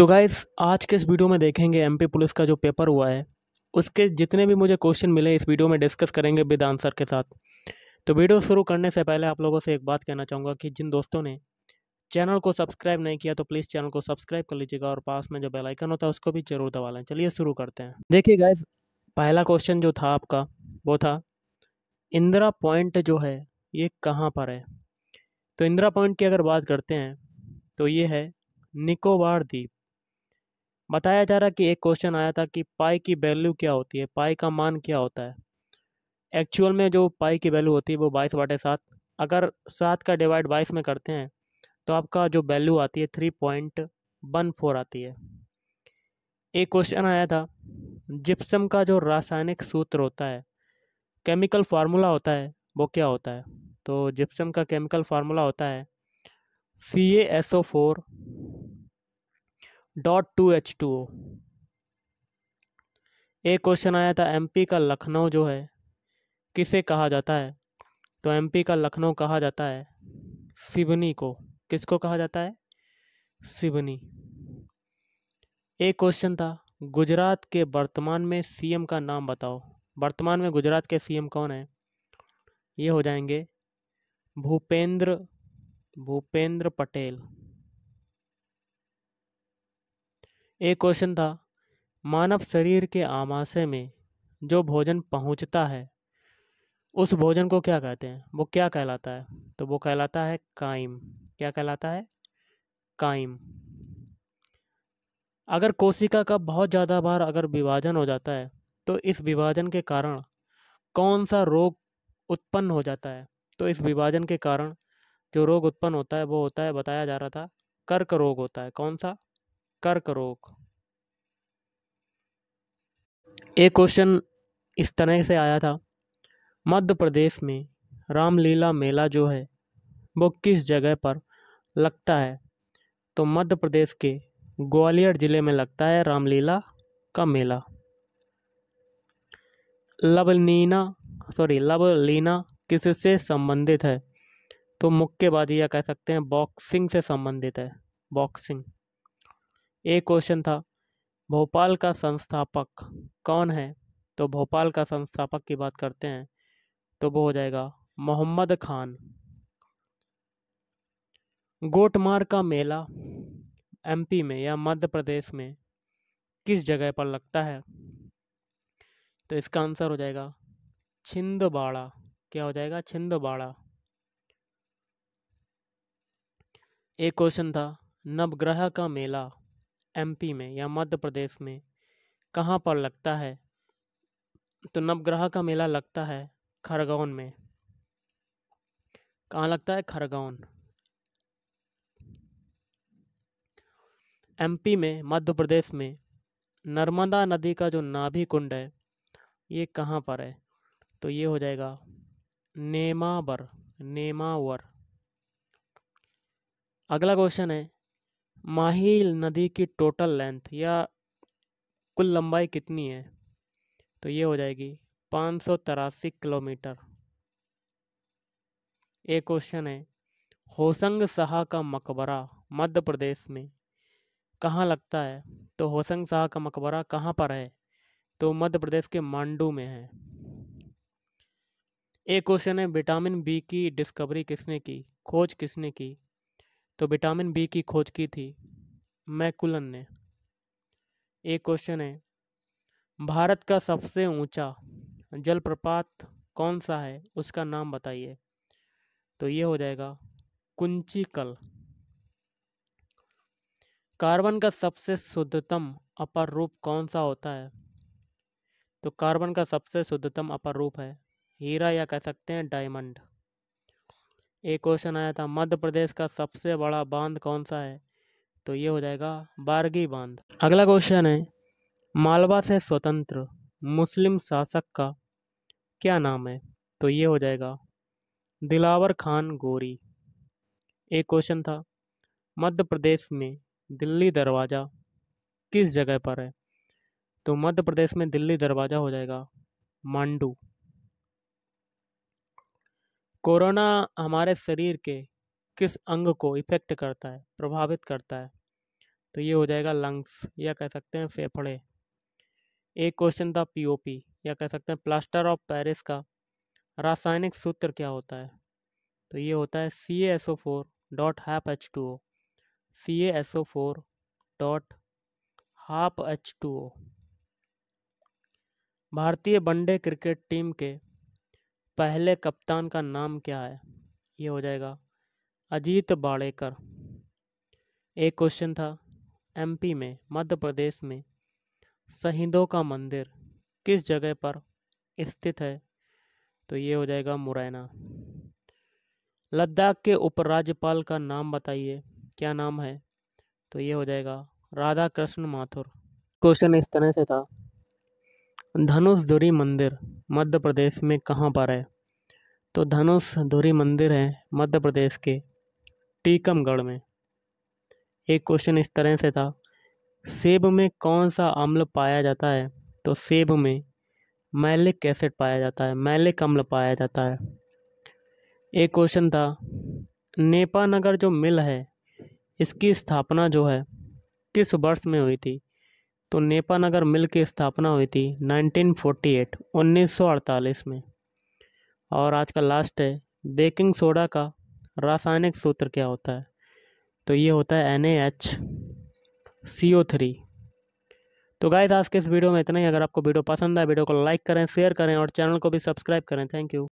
तो गाइस आज के इस वीडियो में देखेंगे एमपी पुलिस का जो पेपर हुआ है, उसके जितने भी मुझे क्वेश्चन मिले इस वीडियो में डिस्कस करेंगे विद आंसर के साथ। तो वीडियो शुरू करने से पहले आप लोगों से एक बात कहना चाहूँगा कि जिन दोस्तों ने चैनल को सब्सक्राइब नहीं किया तो प्लीज़ चैनल को सब्सक्राइब कर लीजिएगा और पास में जो बेल आइकन होता है, उसको भी ज़रूर दबा लें। चलिए शुरू करते हैं। देखिए गाइज़ पहला क्वेश्चन जो था आपका, वो था, इंदिरा पॉइंट जो है, ये कहाँ पर है? तो इंदिरा पॉइंट की अगर बात करते हैं तो ये है निकोबार द्वीप। बताया जा रहा कि एक क्वेश्चन आया था कि पाई की वैल्यू क्या होती है? पाई का मान क्या होता है? एक्चुअल में जो पाई की वैल्यू होती है वो बाईस बाटे सात। अगर सात का डिवाइड बाईस में करते हैं तो आपका जो वैल्यू आती है थ्री पॉइंट वन फोर आती है। एक क्वेश्चन आया था जिप्सम का जो रासायनिक सूत्र होता है केमिकल फार्मूला होता है, वो क्या होता है? तो जिप्सम का केमिकल फार्मूला होता है C A S O four dot two H two O. एक क्वेश्चन आया था एमपी का लखनऊ जो है, किसे कहा जाता है? तो एमपी का लखनऊ कहा जाता है, सिवनी को। किसको कहा जाता है? सिवनी। एक क्वेश्चन था, गुजरात के वर्तमान में सीएम का नाम बताओ। वर्तमान में गुजरात के सीएम कौन है? ये हो जाएँगे, भूपेंद्र भूपेंद्र पटेल। एक क्वेश्चन था, मानव शरीर के आमाशय में जो भोजन पहुँचता है, उस भोजन को क्या कहते हैं? वो क्या कहलाता है? तो वो कहलाता है काइम क्या कहलाता है? काइम अगर कोशिका का बहुत ज़्यादा बार अगर विभाजन हो जाता है तो इस विभाजन के कारण कौन सा रोग उत्पन्न हो जाता है? तो इस विभाजन के कारण जो रोग उत्पन्न होता है, वो होता है, बताया जा रहा था, कर्क रोग होता है। कौन सा? कर्क रोग एक क्वेश्चन इस तरह से आया था। मध्य प्रदेश में रामलीला मेला जो है, वो किस जगह पर लगता है? तो मध्य प्रदेश के ग्वालियर ज़िले में लगता है रामलीला का मेला। लवलीना सॉरी लवलीना किससे संबंधित है? तो मुक्केबाजी या कह सकते हैं बॉक्सिंग से संबंधित है बॉक्सिंग एक क्वेश्चन था, भोपाल का संस्थापक कौन है? तो भोपाल का संस्थापक की बात करते हैं तो वो हो जाएगा मोहम्मद खान। गोटमार का मेला एमपी में या मध्य प्रदेश में किस जगह पर लगता है? तो इसका आंसर हो जाएगा छिंदबाड़ा क्या हो जाएगा? छिंदबाड़ा एक क्वेश्चन था, नवग्रह का मेला एमपी में या मध्य प्रदेश में कहाँ पर लगता है? तो नवग्रह का मेला लगता है खरगोन में। कहाँ लगता है? खरगोन। एमपी में मध्य प्रदेश में नर्मदा नदी का जो नाभि कुंड है, ये कहाँ पर है? तो ये हो जाएगा नेमावर नेमावर। अगला क्वेश्चन है माहिल नदी की टोटल लेंथ या कुल लंबाई कितनी है? तो ये हो जाएगी पाँच सौ तिरासी किलोमीटर। एक क्वेश्चन है, होसंग शाह का मकबरा मध्य प्रदेश में कहाँ लगता है? तो होसंग शाह का मकबरा कहाँ पर है? तो मध्य प्रदेश के मांडू में है। एक क्वेश्चन है विटामिन बी की डिस्कवरी किसने की? खोज किसने की? तो विटामिन बी की खोज की थी। मैकुलन ने। एक क्वेश्चन है, भारत का सबसे ऊँचा जलप्रपात कौन सा है, उसका नाम बताइए। तो ये हो जाएगा कुंची कल कार्बन का सबसे शुद्धतम अपर रूप कौन सा होता है? तो कार्बन का सबसे शुद्धतम अपर रूप है, हीरा या कह सकते हैं डायमंड। एक क्वेश्चन आया था, मध्य प्रदेश का सबसे बड़ा बाँध कौन सा है? तो ये हो जाएगा बारगी बाँध। अगला क्वेश्चन है, मालवा से स्वतंत्र मुस्लिम शासक का क्या नाम है? तो ये हो जाएगा, दिलावर खान गोरी। एक क्वेश्चन था, मध्य प्रदेश में दिल्ली दरवाज़ा किस जगह पर है? तो मध्य प्रदेश में दिल्ली दरवाज़ा हो जाएगा, मांडू। कोरोना हमारे शरीर के किस अंग को इफ़ेक्ट करता है, प्रभावित करता है तो ये हो जाएगा लंग्स या कह सकते हैं फेफड़े। एक क्वेश्चन था पीओपी या कह सकते हैं प्लास्टर ऑफ़ पेरिस का रासायनिक सूत्र क्या होता है? तो ये होता है C S O four dot half H two O C S O four dot half H two O भारतीय वनडे क्रिकेट टीम के पहले कप्तान का नाम क्या है? ये हो जाएगा, अजीत बाड़ेकर। एक क्वेश्चन था एमपी में, मध्य प्रदेश में, शहीदों का मंदिर किस जगह पर स्थित है? तो ये हो जाएगा मुरैना। लद्दाख के उपराज्यपाल का नाम बताइए, क्या नाम है? तो ये हो जाएगा राधा कृष्ण माथुर। क्वेश्चन इस तरह से था धनुष धुरी मंदिर मध्य प्रदेश में कहाँ पर है? तो धनुष धुरी मंदिर है मध्य प्रदेश के टीकमगढ़ में। एक क्वेश्चन इस तरह से था, सेब में कौन सा अम्ल पाया जाता है? तो सेब में मैलिक एसिड पाया जाता है, मैलिक अम्ल पाया जाता है। एक क्वेश्चन था, नेपा नगर जो मिल है, इसकी स्थापना जो है, किस वर्ष में हुई थी? तो नेपा नगर मिल की स्थापना हुई थी 1948 1948 में। और आज का लास्ट है, बेकिंग सोडा का रासायनिक सूत्र क्या होता है? तो ये होता है N H C O three तो गाइस आज के इस वीडियो में इतना ही। अगर आपको वीडियो पसंद आए, वीडियो को लाइक करें शेयर करें और चैनल को भी सब्सक्राइब करें। Thank you